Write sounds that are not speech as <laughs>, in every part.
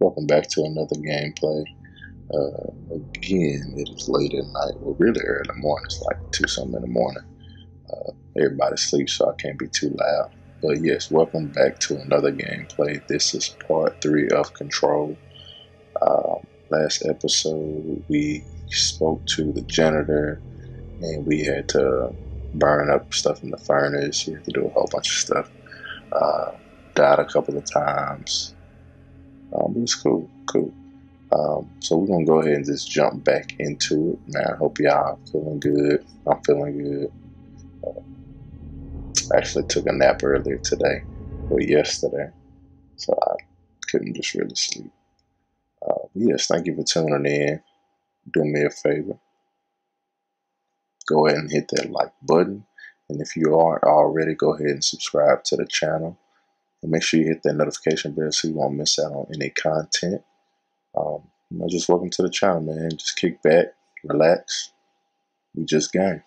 Welcome back to another gameplay. Uh, again, it is late at night. Well, really early in the morning. It's like 2 something in the morning. Uh, everybody sleeps, so I can't be too loud. But yes, welcome back to another gameplay. This is part 3 of Control. Um, last episode, we spoke to the janitor and we had to burn up stuff in the furnace. We had to do a whole bunch of stuff. Uh, died a couple of times um, it was cool, cool. Um, so we're gonna go ahead and just jump back into it, man. I hope y'all feeling good. I'm feeling good. Uh, actually took a nap earlier today or yesterday, so I couldn't just really sleep. Uh, yes, thank you for tuning in. Do me a favor. Go ahead and hit that like button. And if you aren't already, go ahead and subscribe to the channel. And make sure you hit that notification bell so you won't miss out on any content. Um, you know, just welcome to the channel, man. Just kick back, relax. We just game.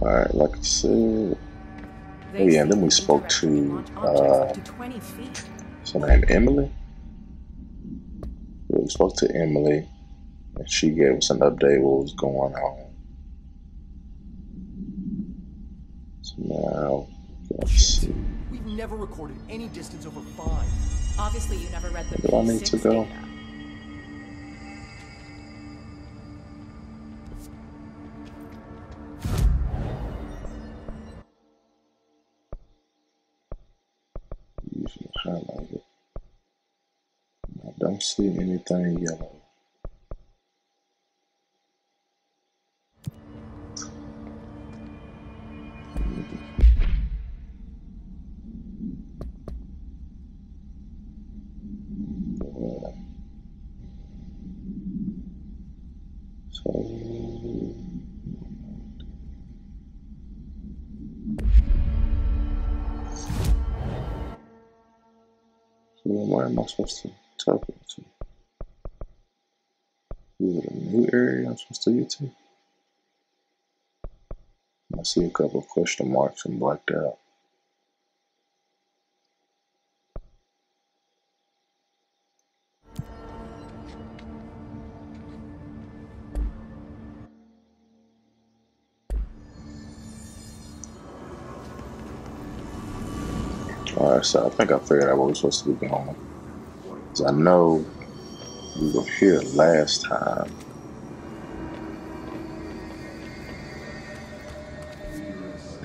All right, like I said. Oh yeah, and then we spoke to uh, what's her name, Emily. We spoke to Emily, and she gave us an update what was going on. Now, let's see. We've never recorded any distance over five. Obviously, you never read the Do I need to go? data. Usually highlight it. I don't see anything yellow. I supposed to teleport to? Is it a new area I'm supposed to get to? I see a couple of question marks and blacked out. Alright, so I think I figured out what we're supposed to be going. I know we were here last time.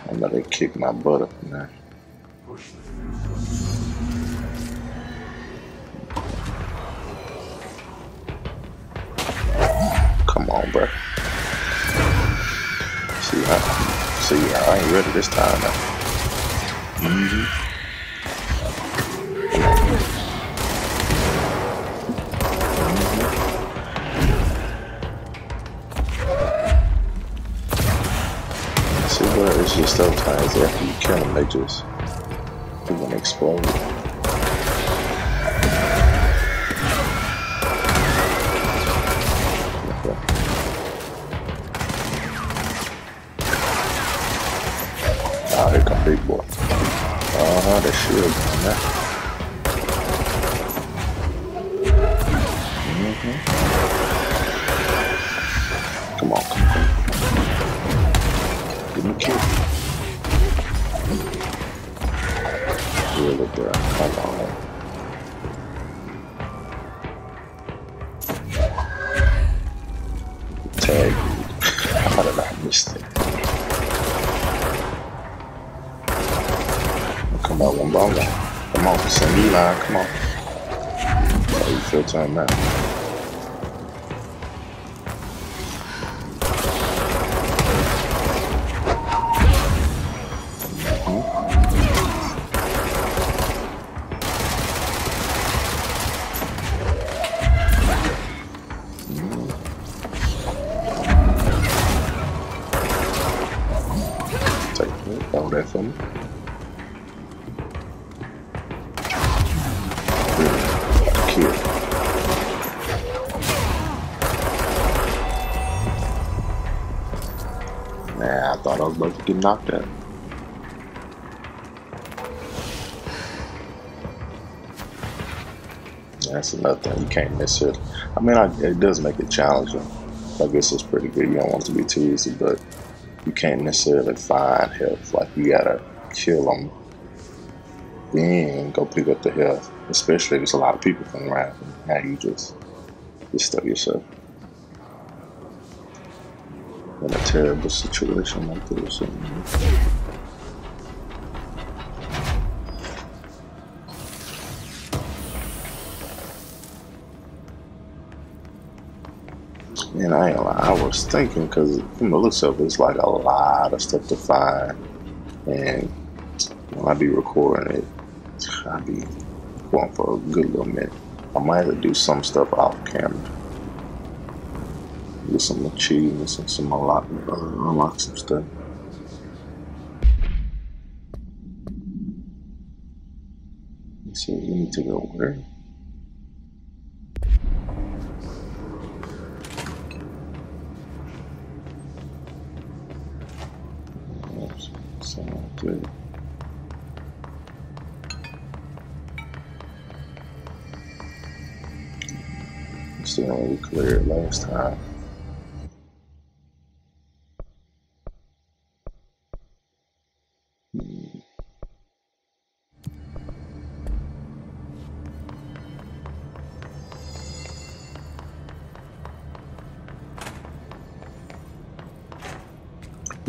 I know they kicked my butt up there. Come on, bro. See, I, see, I ain't ready this time now. See, mm-hmm. Times after you kill them, they just they gonna explode. Breton. I thought I was about to get knocked out. That's another thing you can't miss it. I mean, I, it does make it challenging. I guess it's pretty good. You don't want it to be too easy, but you can't necessarily find health. Like you gotta kill them, then go pick up the health. Especially if there's a lot of people coming around. Now you just just yourself in a terrible situation like this. And I ain't I was thinking because from the looks of it, it's like a lot of stuff to find. And when I be recording it, I be going for a good little minute. I might have to do some stuff off camera. Do some achievements and some unlock, uh, unlock some stuff. See, we need to go where? Sound uh, good. See how we cleared last time.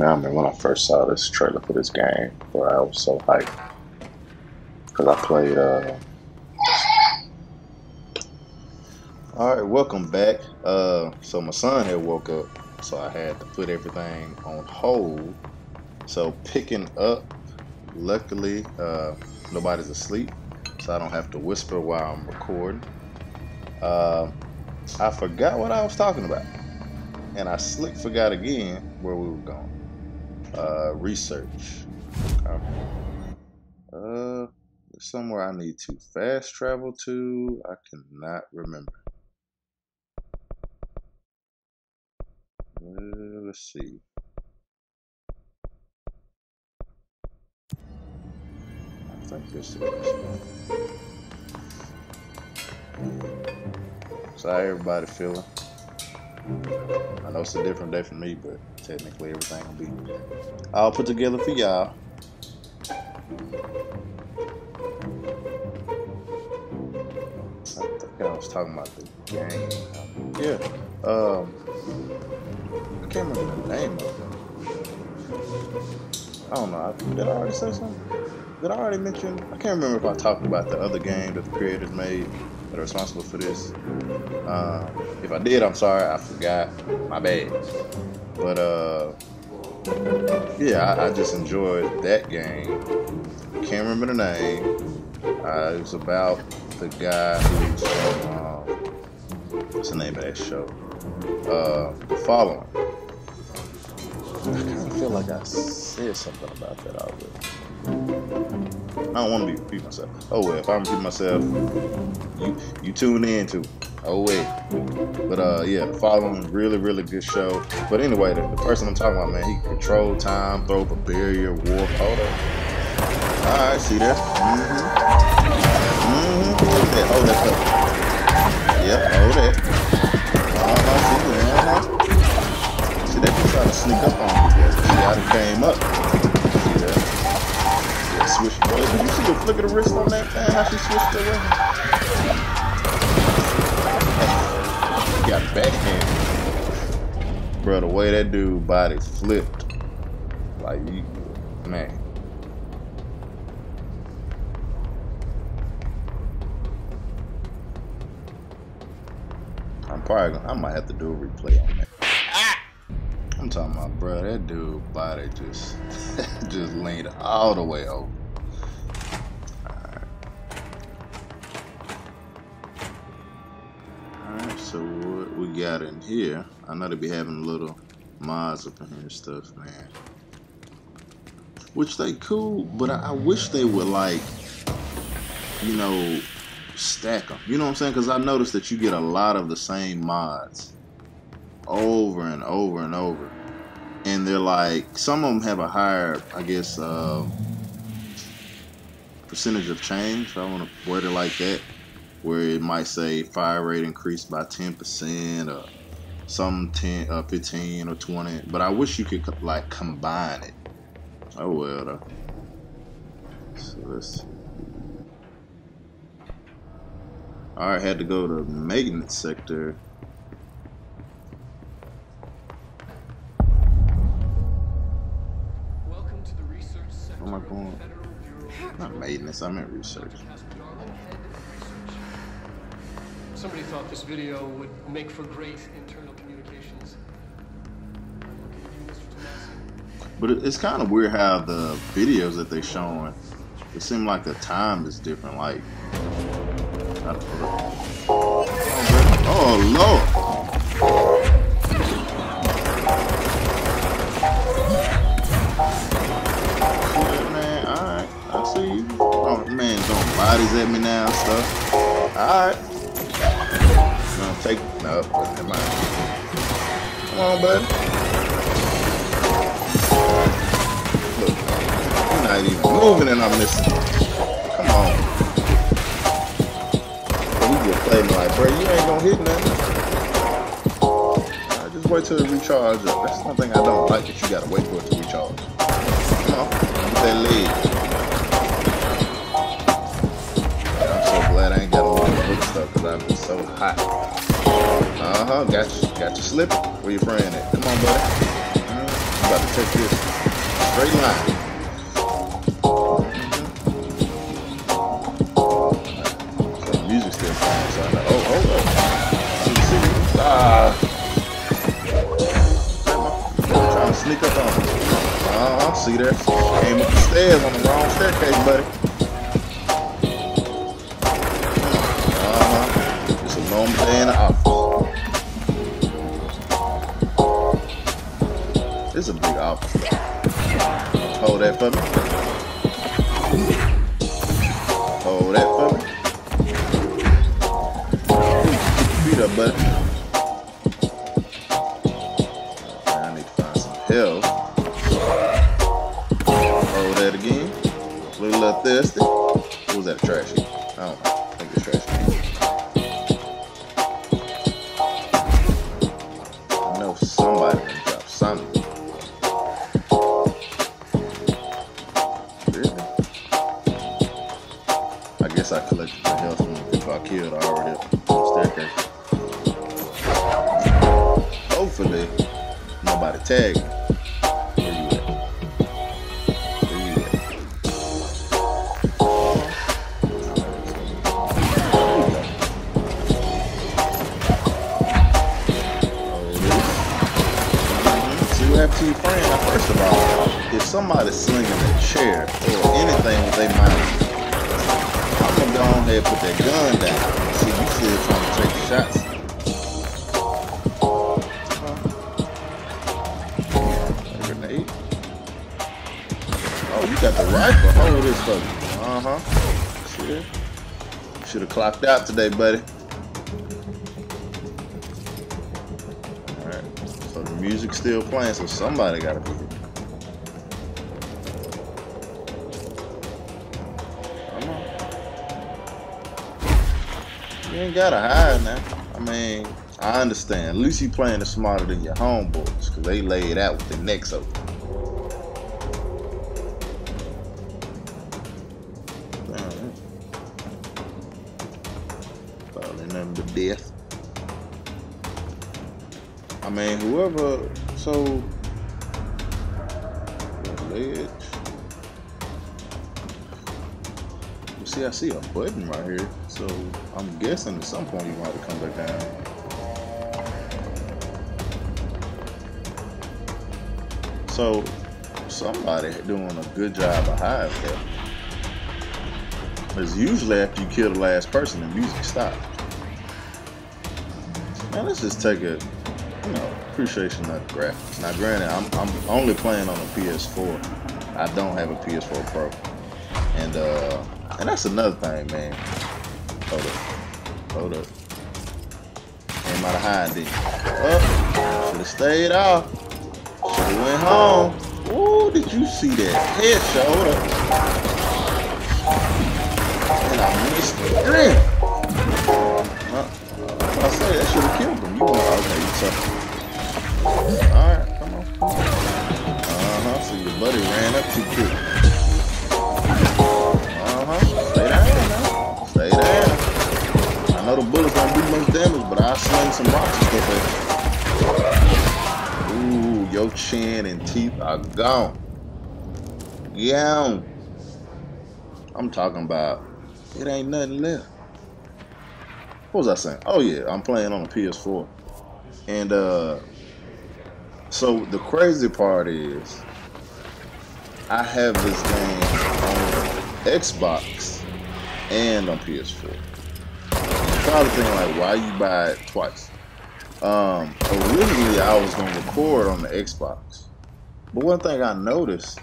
I mean, when I first saw this trailer for this game, where I was so hyped because I played. Uh... All right, welcome back. Uh, so my son had woke up, so I had to put everything on hold. So picking up, luckily, uh, nobody's asleep, so I don't have to whisper while I'm recording. Uh, I forgot what I was talking about, and I slick forgot again where we were going uh, research. Okay. Uh, somewhere I need to fast travel to. I cannot remember. Uh, let's see. I think this is. So how everybody feeling? I know it's a different day for me, but technically everything will be all put together for y'all. I was talking about the game. Yeah. Um, I can't remember the name of it. I don't know. Did I already say something? Did I already mention? I can't remember if I talked about the other game that the creators made that are responsible for this. Uh, if I did, I'm sorry. I forgot. My bad. But uh, yeah, I, I just enjoyed that game. Can't remember the name. Uh, it was about the guy who's from um, what's the name of that show? Uh, the following. I kind of feel like I said something about that already. I don't want to be repeat myself. Oh well, if I'm repeating myself, you you tune in to. Oh wait, but uh yeah, the following really really good show. But anyway, the, the person I'm talking about, man, he control time, throw up a barrier, warp. Hold up. All right, see that? Mm-hmm. Mm-hmm. Hold that up. Yep, hold that. Uh-huh, see, uh-huh. See, they can try to sneak up on me. Yeah, they came up. See that? switch. Did you see the flick of the wrist on that thing? How she switched away? He got backhand. Bro, the way that dude body flipped. Like, you, man. I'm probably gonna, I might have to do a replay on that. I'm talking about, bro, that dude body just <laughs> just leaned all the way over. So what we got in here, I know they be having little mods up in here and stuff, man. Which they cool, but I, I wish they would like, you know, stack them. You know what I'm saying? Because I noticed that you get a lot of the same mods over and over and over. And they're like, some of them have a higher, I guess, uh, percentage of change. I want to word it like that where it might say fire rate increased by 10% or some 10 or 15 or 20 but i wish you could like combine it oh well though. so let's see. all right had to go to maintenance sector Welcome to the research. Where am I going? Federal Bureau of not maintenance i meant research Somebody thought this video would make for great internal communications. But it's kind of weird how the videos that they're showing, it seems like the time is different. Like, oh lord! Man, all right, I see you. Oh man, throwing bodies at me now stuff. All right, no. Come on, bud. Look, you're not even moving and I'm missing. Come on. He just playing like, bro, you ain't gonna hit nothing. Alright, just wait till it recharges. That's something I don't like that you gotta wait for it to recharge. Come on, get that leg. I'm so glad I ain't got a lot of book stuff because I've been so hot. Uh huh, got you, got you slipping. Where you friend at? Come on, buddy. I'm about to take this straight line. The music still playing. Oh. See, see, ah. Trying to sneak up on me. Uh-huh, see there? Came up the stairs on the wrong staircase, buddy. Up. I need to find some help. Hold that again. A little thirsty. Clocked out today, buddy. Alright. So the music's still playing, so somebody gotta be here. Come on. You ain't gotta hide now. I mean, I understand. You playing it smarter than your homeboys, because they lay it out with their necks open. Death. I mean, whoever, so, ledge. You see, I see a button right here, so I'm guessing at some point you might have to come back down. So, somebody doing a good job of hiding that. Because usually after you kill the last person, the music stops. Now let's just take a, you know, appreciation of the graphics. Now granted, I'm, I'm only playing on a PS4. I don't have a PS4 Pro. And uh and that's another thing, man. Hold up. Hold up. Came out of hiding. Oh, should have stayed off. Should have went home. Ooh, did you see that head shoulder? And I missed it. Damn. Say that should have killed him. You want okay, you tough. Alright, come on. Uh-huh. So your buddy ran up too quick. Uh-huh. Stay down now. Stay down. I know the bullets don't do much damage, but I'll sling some rocks and stuff. Ooh, your chin and teeth are gone. Yeah. I'm talking about it ain't nothing left. What was I saying? Oh yeah, I'm playing on a PS4. And uh so the crazy part is I have this game on Xbox and on PS4. You're probably thinking like why you buy it twice? Um originally I was gonna record on the Xbox. But one thing I noticed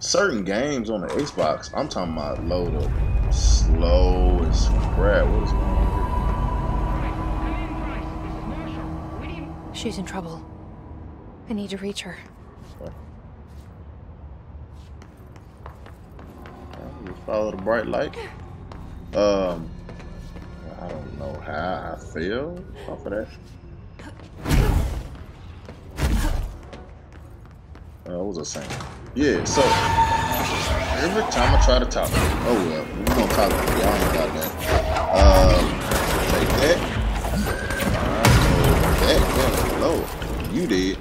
certain games on the Xbox, I'm talking about load up slow as crap. What is going on She's in trouble. I need to reach her. Uh, Just follow the bright light. Um, I don't know how I feel off of that. Uh, what was I saying? Yeah, so every time I try to talk, oh well, we're gonna talk. Ain't that. Um, take that. Alright, so that, Lord, you did.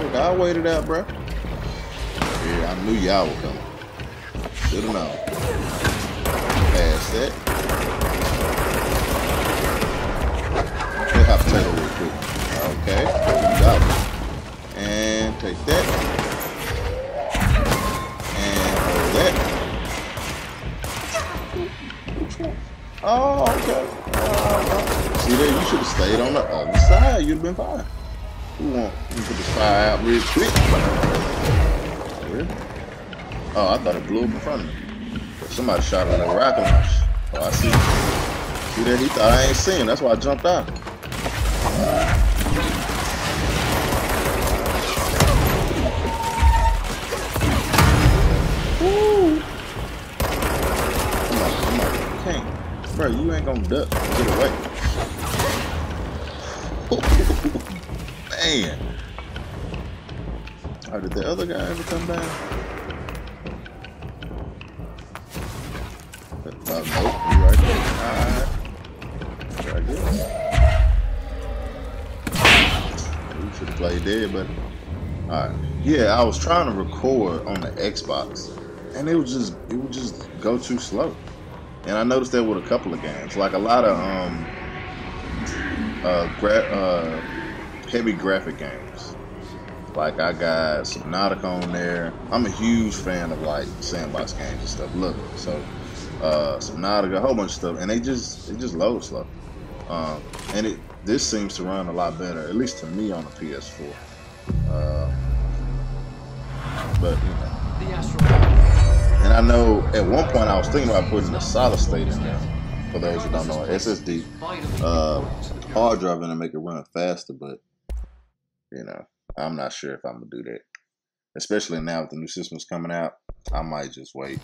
Look, I waited out, bro. Yeah, I knew y'all were coming. Should've known. Pass that. Take hot potato real quick. Okay, you got it. And take that. And hold that. Oh, okay. There, you should have stayed on the other side. You'd have been fine. Who want you put this fire out real quick? Oh, really? Oh, I thought it blew up in front of me. Somebody shot at a rocket launch. Oh, I see. See there, he thought I ain't seen. That's why I jumped out. Woo! Come on, come on. You can't. Bro, you ain't gonna duck. Get away. Man. Oh, did the other guy ever come down? Uh, nope, right there. Alright. We should have played dead, but alright. Yeah, I was trying to record on the Xbox, and it would just it would just go too slow. And I noticed that with a couple of games, like a lot of um uh, gra- uh heavy graphic games. Like I got Subnautica on there. I'm a huge fan of like sandbox games and stuff. Look, so uh Subnautica, a whole bunch of stuff, and they just it just loads slow. Um, and it this seems to run a lot better, at least to me on the PS4. Uh, but you know, and I know at one point I was thinking about putting a solid state in there. For those who don't know, SSD uh, hard drive in to make it run faster, but you know, I'm not sure if I'm gonna do that. Especially now with the new systems coming out, I might just wait.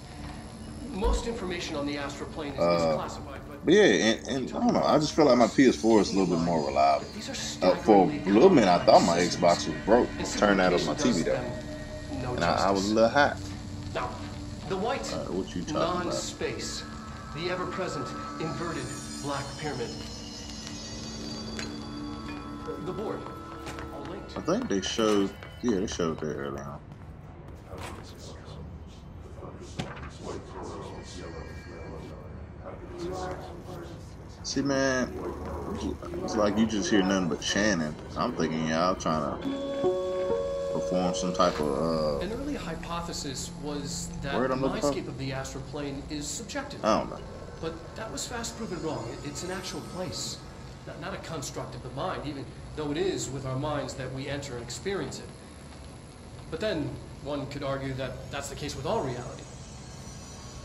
Most information on the Astral plane is, Uh, classified, but But yeah, and, and I don't know. I just feel like my PS4 is a little bit more reliable. Uh, for a little minute, I thought my. Xbox was broke. Turned out on my TV though, no and I, I was a little hot. Now, the white, Uh, what you talking non-space, the ever-present inverted black pyramid. The board. I think they showed. Yeah, they showed that early on. See, man, it's like you just hear nothing but chanting. I'm thinking y'all trying to perform some type of. An early hypothesis was that the I'm looking for? mindscape of the astral plane is subjective. uh I don't know. But that was fast proven wrong. It's an actual place, not, not a construct of the mind, even though it is with our minds that we enter and experience it. But then one could argue that that's the case with all reality.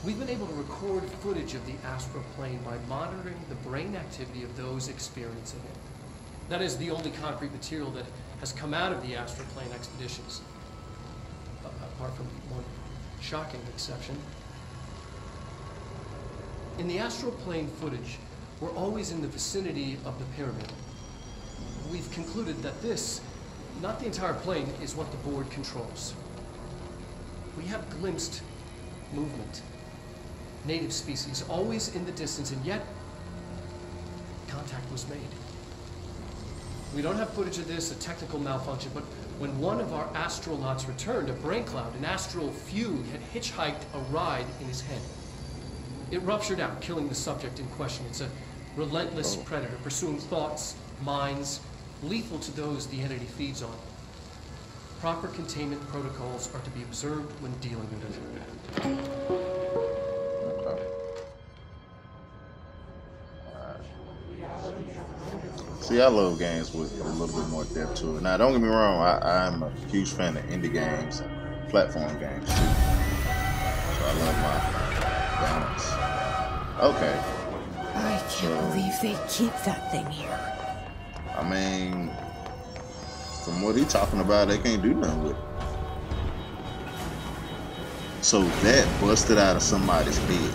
We've been able to record footage of the astral plane by monitoring the brain activity of those experiencing it. That is the only concrete material that has come out of the astral plane expeditions, apart from one shocking exception. In the astral plane footage, we're always in the vicinity of the pyramid. We've concluded that this, not the entire plane, is what the board controls. We have glimpsed movement, native species, always in the distance, and yet contact was made. We don't have footage of this, a technical malfunction, but when one of our astronauts returned, a brain cloud, an astral fugue, had hitchhiked a ride in his head. It ruptured out, killing the subject in question. It's a relentless oh. predator, pursuing thoughts, minds, lethal to those the entity feeds on. Proper containment protocols are to be observed when dealing with it. See, I love games with a little bit more depth to it. Now, don't get me wrong, I, I'm a huge fan of indie games and platform games too. So I love my balance. Okay. I can't believe they keep that thing here. I mean, from what he talking about, they can't do nothing with it. So that busted out of somebody's head.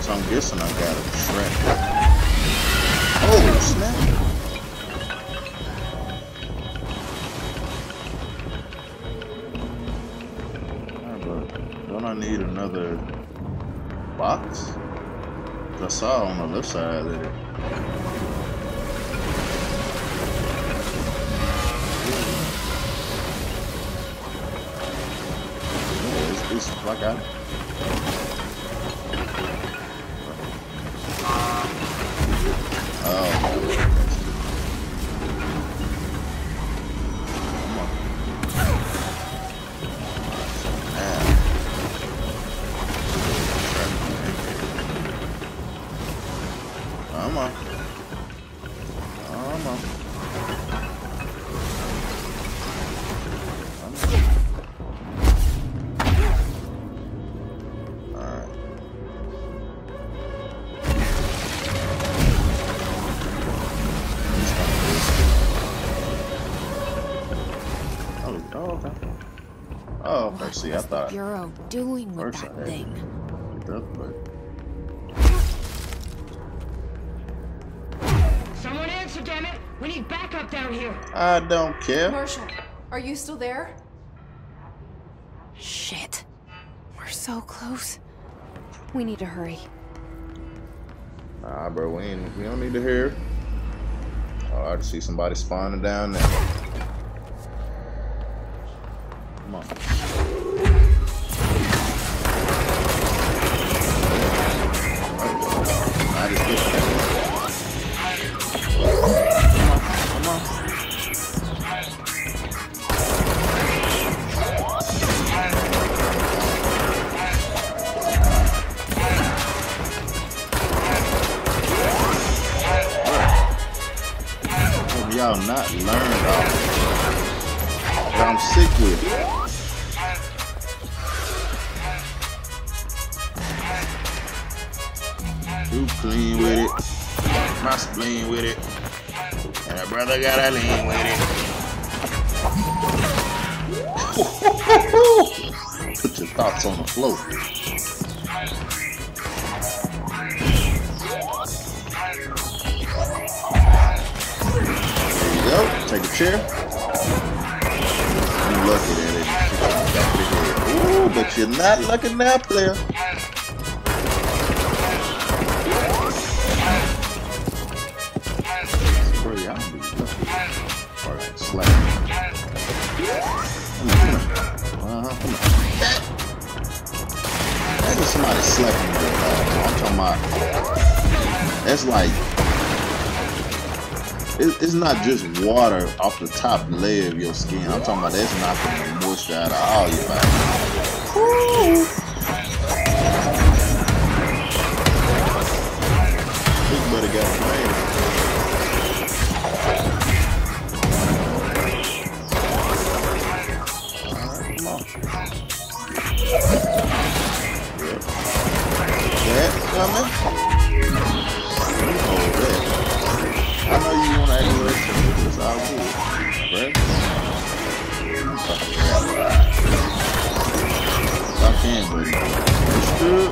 So I'm guessing I got a trap. Oh, snap. Need another box? I saw on the left side that it. It's, it's like I. thought Bureau doing with first I that thing? it but Someone answer, damn it! We need backup down here. I don't care. Marshall, are you still there? Shit. We're so close. We need to hurry. Nah, bro, we ain't, we don't need to hear. Oh, I just see somebody spawning down there. Come on. Floor. There you go. Take a chair. You looking at it. Ooh, but you're not looking now, player. It, it's not just water off the top layer of your skin. I'm talking about that's knocking the moisture out of all your body. This better got. That coming. It's all good. Bro. I can, buddy. It's good.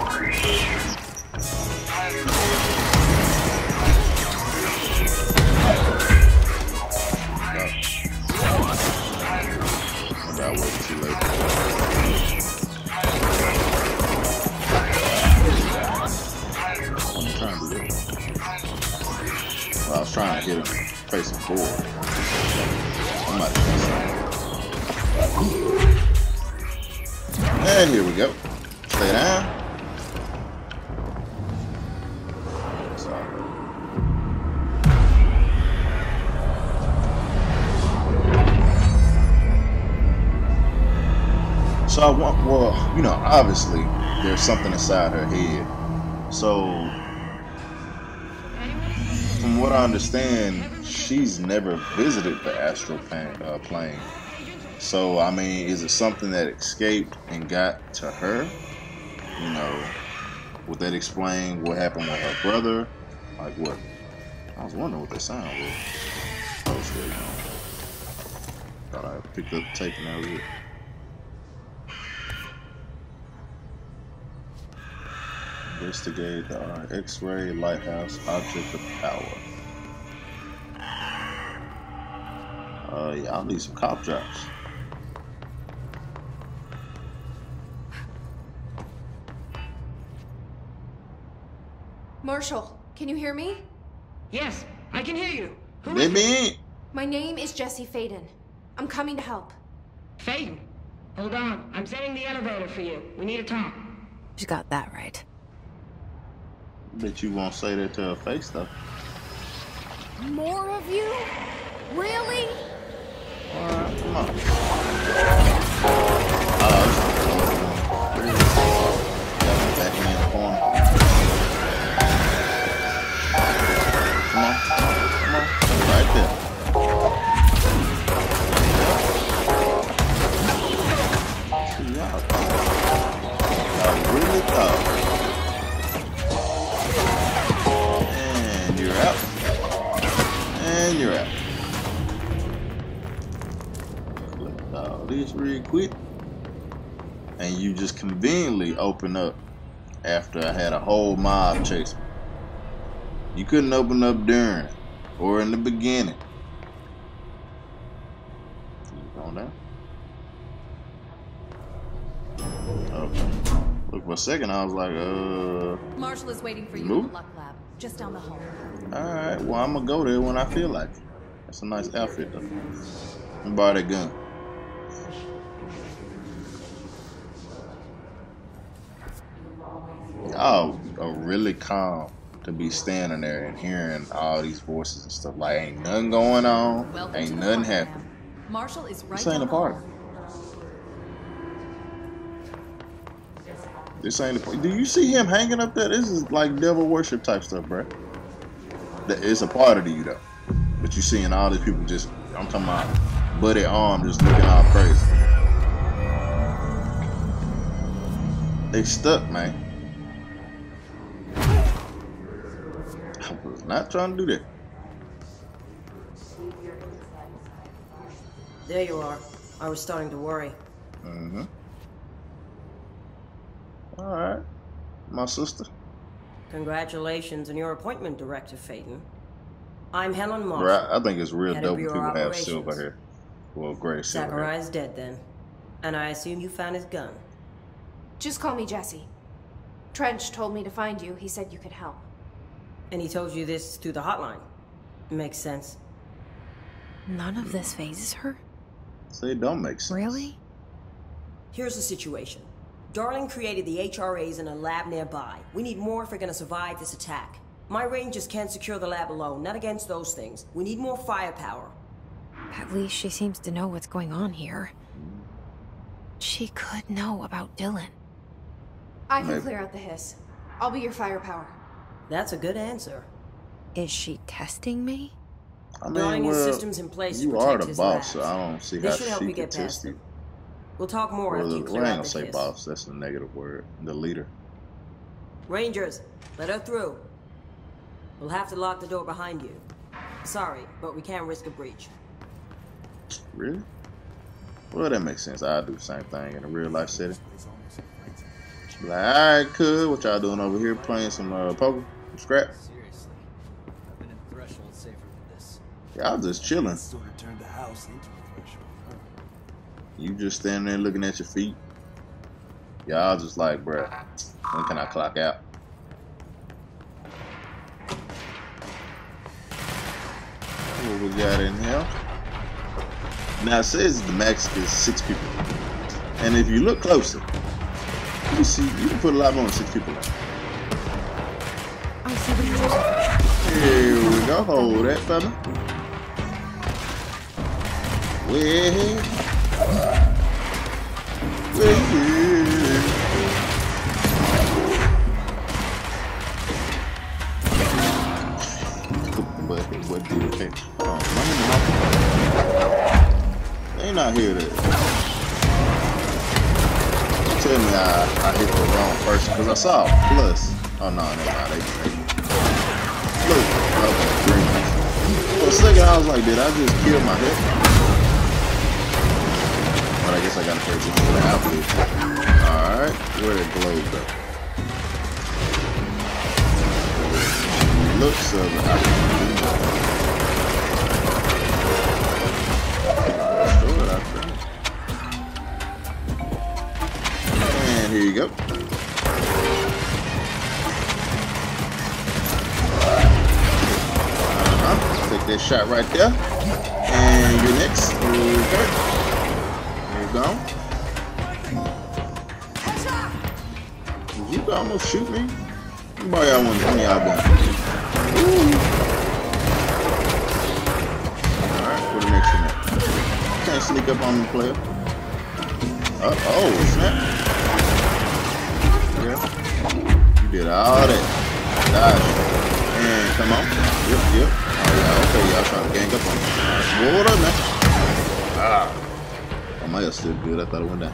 Maybe I too late. I'm trying to do. Well, I was trying to hit him facing forward. I'm not doing And here we go. Stay down. So I want, well, you know, obviously there's something inside her head. So, from what I understand, she's never visited the astral plane. Uh, plane. So, I mean, is it something that escaped and got to her? You know, would that explain what happened with her brother? Like what? I was wondering what that sound was. Oh, shit. Thought I picked up the tape and that was it. Investigate the X-ray lighthouse object of power. Uh, yeah, I'll need some cop drops. Marshall, can you hear me? Yes, I can hear you. Who is Let me in. My name is Jesse Faden. I'm coming to help. Faden. Hold on. I'm setting the elevator for you. We need to talk. She got that right. Bet you won't say that to her face though. More of you? Really? And you're out. And you're out. This real quick. And you just conveniently open up after I had a whole mob chase me. You couldn't open up during or in the beginning. On down. Okay. Look, for a second, I was like, uh, Marshall is waiting for you Move? in the Luck Lab, just down the hall. alright, well, I'm gonna go there when I feel like it. That's a nice outfit, though. Me borrow that gun. Oh, Y'all are really calm to be standing there and hearing all these voices and stuff. Like, ain't nothing going on, Welcome ain't nothing happening. Marshall is right This ain't a party. This ain't a party. Do you see him hanging up there? This is like devil worship type stuff, bro. That- It's a party to you, though. But you seeing all these people just, I'm talking about buddy arm just looking all crazy. They stuck, man. Not trying to do that. There you are. I was starting to worry. Mm-hmm. All right, my sister. Congratulations on your appointment, Director Faden. I'm Helen Marshall. Right, I think it's real Head of dope people have silver hair. Well, gray silver hair. Sakurai's dead then. And I assume you found his gun. Just call me Jesse. Trench told me to find you. He said you could help. And he told you this through the hotline. Makes sense. None of this phases her? Say it don't make sense. Really? Here's the situation. Darling created the HRAs in a lab nearby. We need more if we're gonna survive this attack. My rangers can't secure the lab alone, not against those things. We need more firepower. At least she seems to know what's going on here. She could know about Dylan. I can clear out the hiss. I'll be your firepower. That's a good answer. Is she testing me? I mean, Darling has well, systems in place you are the his boss, so. I don't see This how should help she you can get past test you. We'll talk more Well, after the, you well, clear I ain't out gonna the say hiss. boss. That's the negative word. The leader. Rangers, let her through. We'll have to lock the door behind you. Sorry, but we can't risk a breach. Really? Well, that makes sense. I'll do the same thing in a real life setting. Like, alright, cool. What y'all doing over here? Playing some uh, poker? Some scrap? Seriously. I've been in Threshold safer than this. Y'all just chilling. Sort of turned the house into a threshold, huh? You just standing there looking at your feet. Y'all just like, bruh, when can I clock out? What we got in here? Now it says the max is six people. And if you look closer, you see you can put a lot more than six people in. Hold that. Way, way. But what did it take? Oh, man, they not here to tell me I, I hit the wrong person because I saw a plus. Oh no, never mind. They, they, Look, okay. For a second, I was like, did I just kill my head? But I guess I gotta to the outfit. Alright, where did globe go? Looks of it, I can it, here you go. That shot right there. And you're next. Okay. There you go. You almost shoot me? Probably got one. Y'all been. Alright, where the next one? Can't sneak up on the player. Uh, oh, snap. Yeah. You did all that. Dodge. And come on. Yep, yep. Trying to gang up on me. Alright, what up, man? Ah. Still good. I thought it went down.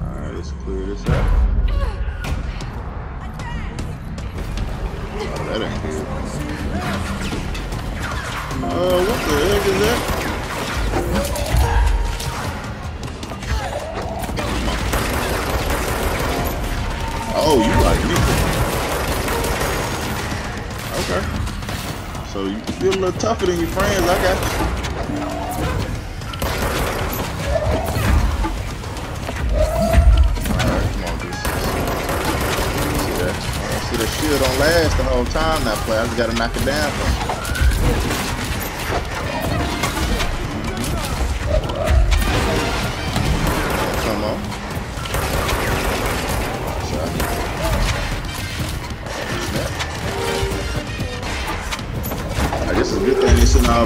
Alright, let's clear this out. Oh, that ain't good. Oh, what the heck is that? Oh, you like me. Okay. So you feel a little tougher than your friends, I got you. Alright, come on, dude. See that? See that shield don't last the whole time that play. I just gotta knock it down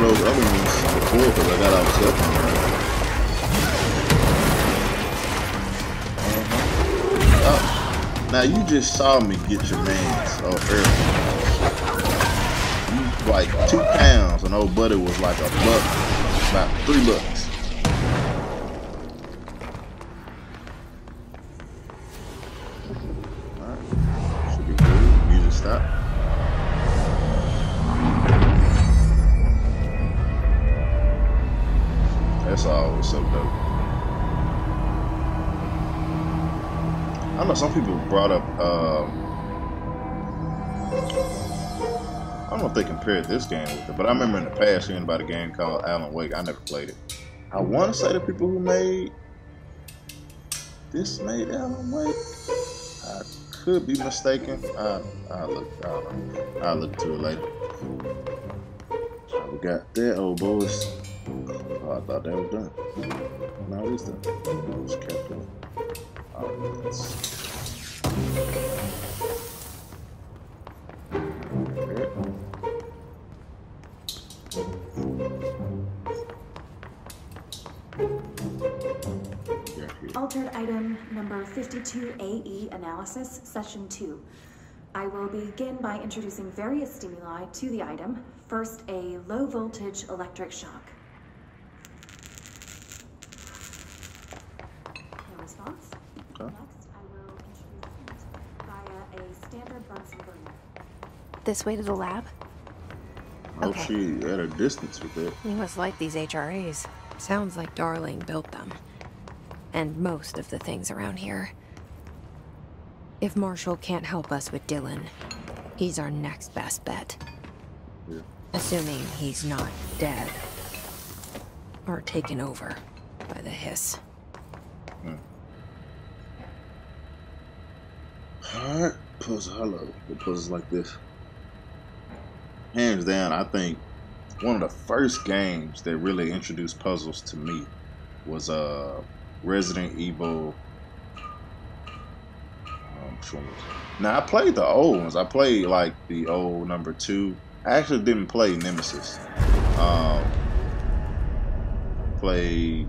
other ones before because I got stuff on. Uh-huh. Oh. Now you just saw me get your man's oh earlier. You like two pounds and old buddy was like a buck, about three bucks. Know some people brought up. Um, I don't know if they compared this game with it, but I remember in the past hearing about a game called Alan Wake. I never played it. I want to say the people who made this made Alan Wake. I could be mistaken. I I look I. I'll look to it later. So we got that old boys. Oh, I thought that was done. No, it's done. It was kept on. Altered item number 52AE analysis, session 2. I will begin by introducing various stimuli to the item. First, a low voltage electric shock. No response. Okay. Next, I will introduce heat via a standard Bunsen burner. This way to the lab? Oh, Okay. she at a distance with that. You must like these HRAs. Sounds like Darling built them. And most of the things around here. If Marshall can't help us with Dylan, he's our next best bet. Yeah. Assuming he's not dead. Or taken over by the hiss. Alright, puzzle. Hello. The puzzles like this. Hands down, I think one of the first games that really introduced puzzles to me was uh Resident Evil. Um, which one was it? Now I played the old ones. I played like the old number two. I actually didn't play Nemesis. Um, played.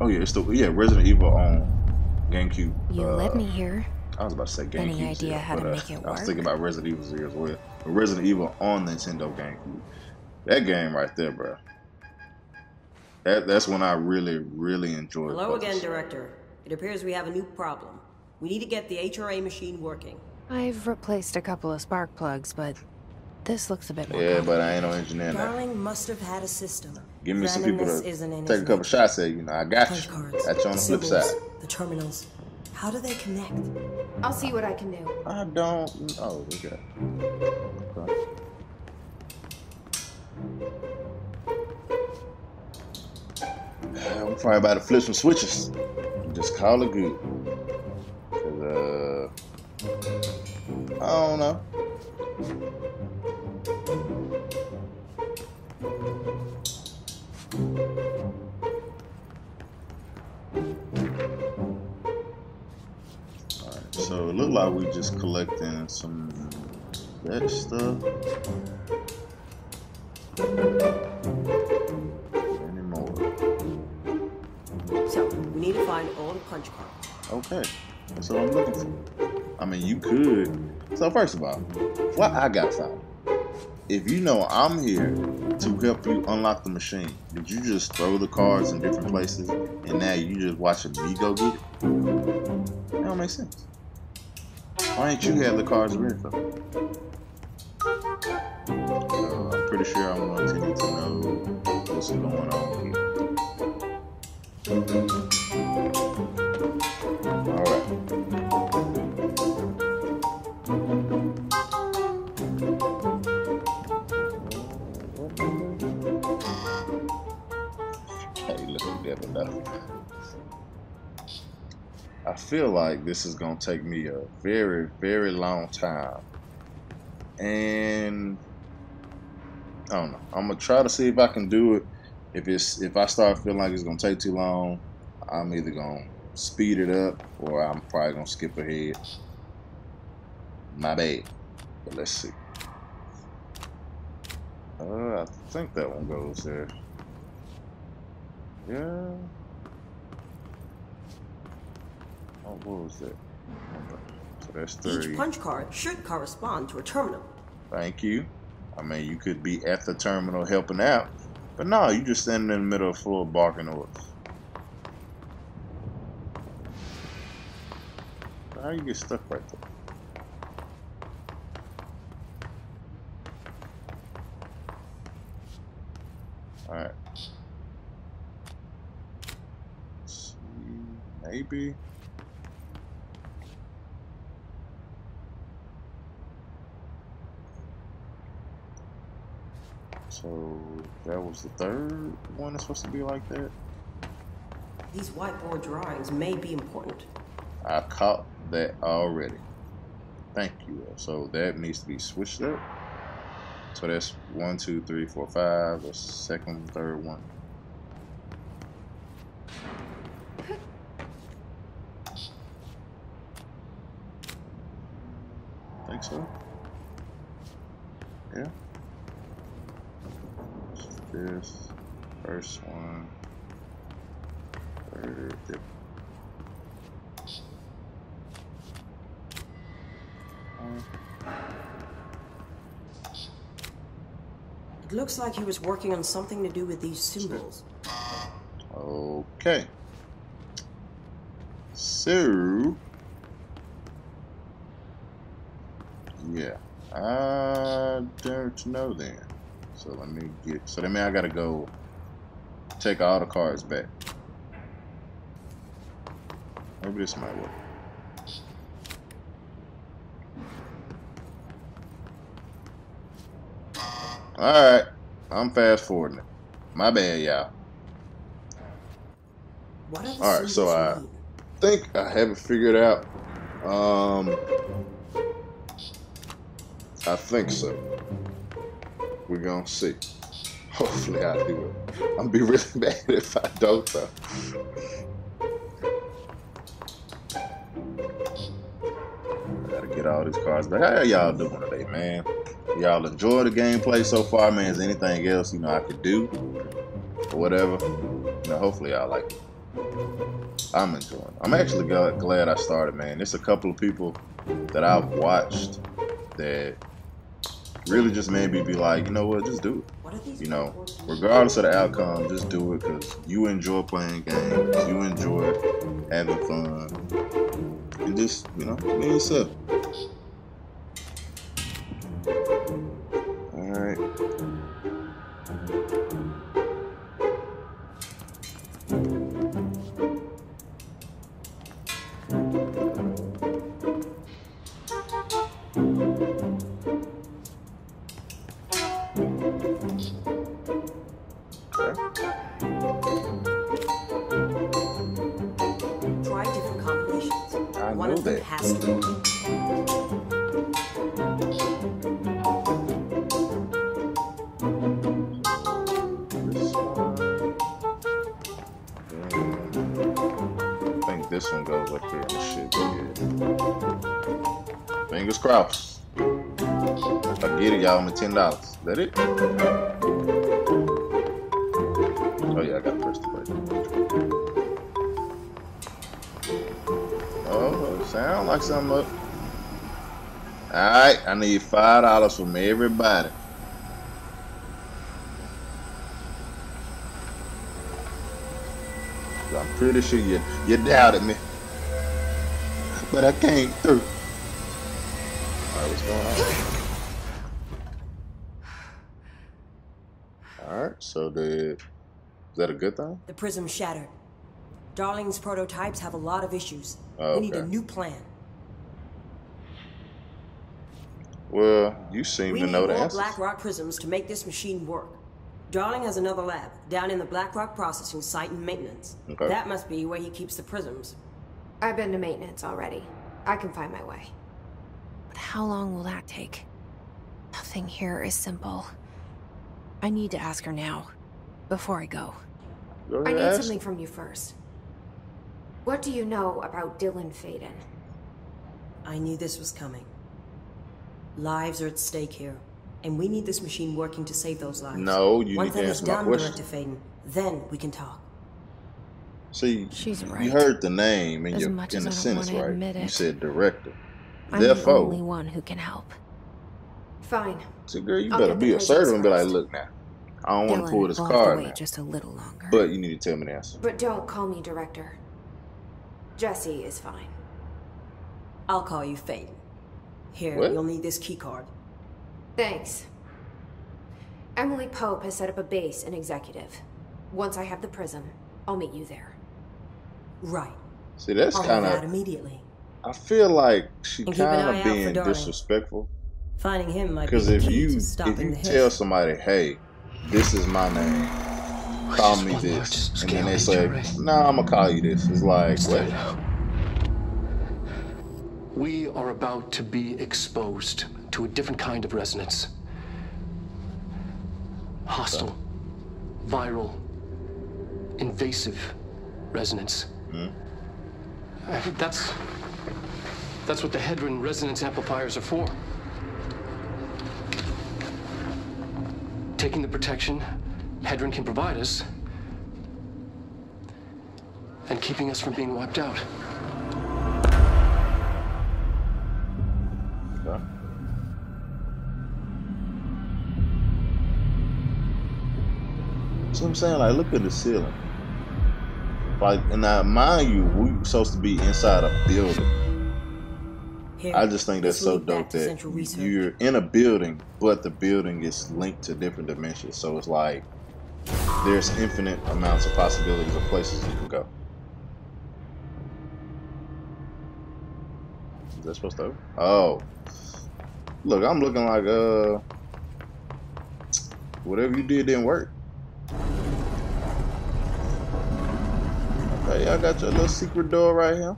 Oh yeah, it's the yeah Resident Evil on GameCube. You uh, led me here. I was about to say GameCube. Any idea Zero, how to but, uh, make it I was thinking about Resident Evil Zero as well. But Resident Evil on Nintendo GameCube. That game right there, bro. That that's when I really, really enjoyed. Hello puzzles. again, Director. It appears we have a new problem. We need to get the HRA machine working. I've replaced a couple of spark plugs, but this looks a bit more Yeah, but I ain't no engineer now. Darling must have had a system. Give me some people to take a couple nature. shots at you. Know, I got Punch you. cards, Got you on the flip symbols, side. the terminals. How do they connect? I'll see what I can do. I don't. Oh, okay. okay. I'm probably about to flip some switches. Just call it good. 'Cause, uh, I don't know. Look like we just collecting some that stuff. Anymore. So, we need to find all the punch cards. Okay, that's what I'm looking for. I mean, you could. So first of all, what I got found. If you know I'm here to help you unlock the machine, did you just throw the cards in different places and now you just watching me go get it? That don't make sense. Why ain't you have the cards ready for me? Uh, I'm pretty sure I'm going to need to know what's going on here. Feel like this is gonna take me a very, very long time. And I don't know. I'm gonna try to see if I can do it. If it's if I start feeling like it's gonna take too long, I'm either gonna speed it up or I'm probably gonna skip ahead. My bad. But let's see. Uh, I think that one goes there. Yeah. Oh, what was that? So that's three. Each punch card should correspond to a terminal. Thank you. I mean, you could be at the terminal helping out, but no, you just standing in the middle of the floor barking orders. How do you get stuck right there? Alright. See, maybe. So that was the third one that's supposed to be like that. These whiteboard drawings may be important. I caught that already. Thank you. So that needs to be switched up. So that's one, two, three, four, five. The second, third one. Think so? Yeah. This first one, third, yep. It looks like he was working on something to do with these symbols. Okay. So, yeah. I don't know then. So let me get. So that means I gotta go take all the cards back. Maybe this might work. Alright. I'm fast forwarding it. My bad, y'all. Alright, so I think I have it figured out. Um, I think so. We're gonna see. Hopefully I do it. I'm gonna be <laughs> really bad if I don't though. Gotta get all these cards back. How y'all doing today, man? Y'all enjoy the gameplay so far, man? Is anything else you know I could do or whatever? You know, hopefully y'all like it. I'm enjoying. It. I'm actually glad I started, man. There's a couple of people that I've watched that really just made me be like, you know what, just do it. You know, regardless of the outcome, just do it because you enjoy playing games, you enjoy having fun, and just you know, be yourself. All I get it, y'all me ten dollars. That it? Oh yeah, I got the button. Oh, sound like something up. Alright, I need five dollars from everybody. I'm pretty sure you, you doubted me. But I came through. That a good thing? The prism shattered. Darling's prototypes have a lot of issues. Oh, we need a new plan. Well, you seem we to know the answers. We need more Blackrock prisms to make this machine work. Darling has another lab, down in the Blackrock processing site and maintenance. Okay. That must be where he keeps the prisms. I've been to maintenance already. I can find my way. But how long will that take? Nothing here is simple. I need to ask her now, before I go. Go I need ask. something from you first. What do you know about Dylan Faden? I knew this was coming. Lives are at stake here. And we need this machine working to save those lives. No, you Once need to answer my done, question. Director Faden, then we can talk. See, she's right. You heard the name and you're in the sentence, right? You said director. I'm Therefore, the only one who can help. Fine. See, girl, you I'll better be assertive and be like, look now. I don't want to pull this card now. Just a little longer. But you need to tell me the answer. But don't call me director. Jesse is fine. I'll call you Faden. Here, what? you'll need this key card. Thanks. Emily Pope has set up a base in Executive. Once I have the prism, I'll meet you there. Right. See, that's kind of immediately. I feel like she kind of being disrespectful. Finding him might because if you if you tell somebody, "Hey, this is my name, call me this," and then they say, "No, nah, I'm gonna call you this," it's like, what? We are about to be exposed to a different kind of resonance. Hostile, viral, invasive resonance. Mm. That's that's what the Hedron resonance amplifiers are for. Taking the protection Hedron can provide us and keeping us from being wiped out. See what I'm saying? Like, look at the ceiling. Like, and now, mind you, we are supposed to be inside a building. I just think that's so dope that you're in a building, but the building is linked to different dimensions. So it's like there's infinite amounts of possibilities of places you can go. Is that supposed to open? Oh. Look, I'm looking like uh whatever you did didn't work. Okay, I got your little secret door right here.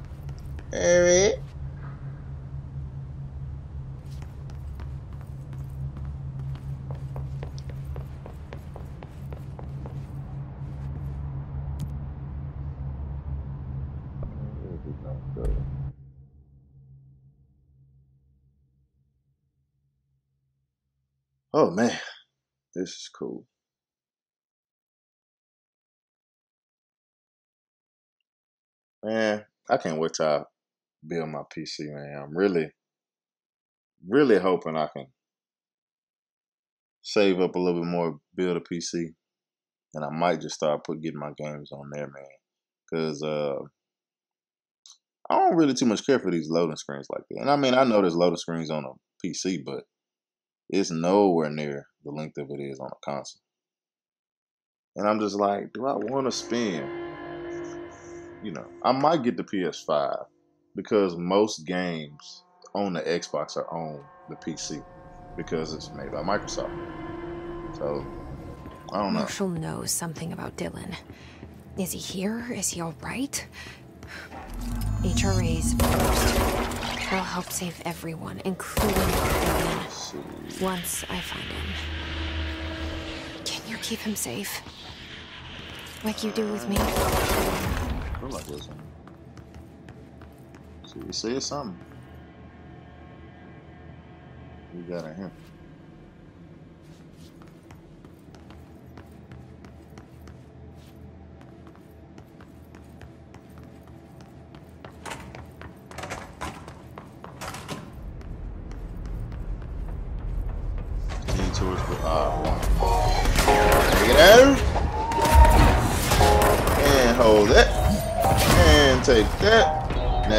Alright. Where Oh man, this is cool. Man, I can't wait I build my PC, man. I'm really, really hoping I can save up a little bit more, build a PC, and I might just start put getting my games on there, man. Cause uh, I don't really too much care for these loading screens like that. And I mean, I know there's loading screens on a PC, but it's nowhere near the length of it is on a console. And I'm just like, do I want to spend? You know, I might get the PS5 because most games on the Xbox are on the PC because it's made by Microsoft. So I don't know. Marshall knows something about Dylan. Is he here? Is he all right? HRA's first. They'll help save everyone, including Dylan. Once I find him. Can you keep him safe? Like you do with me? feel like this one. So you said something. You got in here.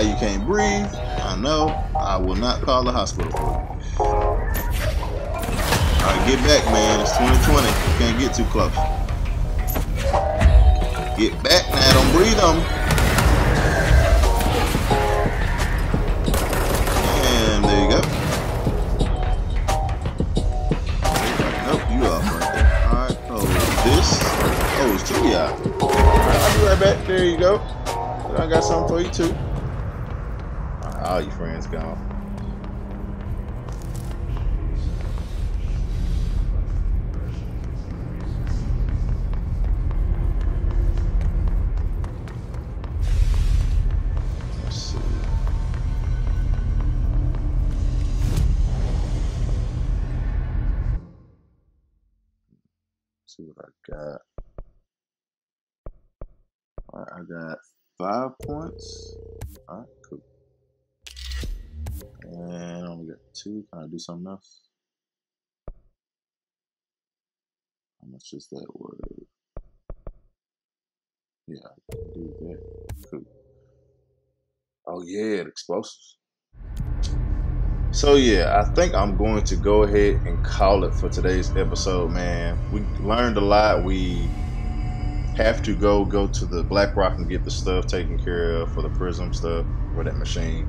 You can't breathe. I know. I will not call the hospital for you. Alright, get back, man. It's 2020. You can't get too close. Get back now. Don't breathe me. And there you go. Nope, you off right there. Alright, oh, this. Oh, it's y'all. I'll be right back. There you go. I got something for you too. All your friends gone. Got five points. And I only got two. Can I do something else? How much is that word? Yeah, I can do that. Cool. Oh yeah, the explosives. So yeah, I think I'm going to go ahead and call it for today's episode, man. We learned a lot. We have to go go to the Black Rock and get the stuff taken care of for the Prism stuff for that machine.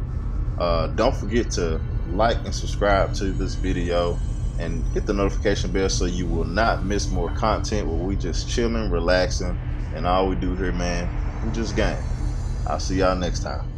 Uh, don't forget to like and subscribe to this video and hit the notification bell so you will not miss more content where we just chilling, relaxing, and all we do here, man, we just game. I'll see y'all next time.